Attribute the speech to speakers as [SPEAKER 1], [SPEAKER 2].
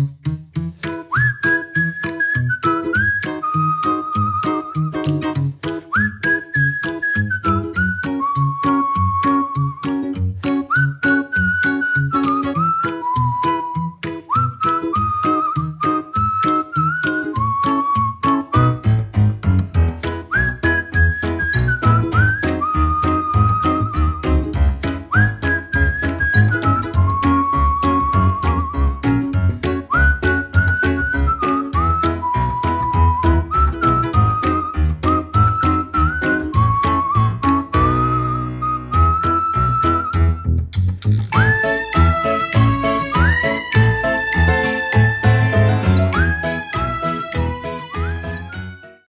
[SPEAKER 1] Bye. Bye.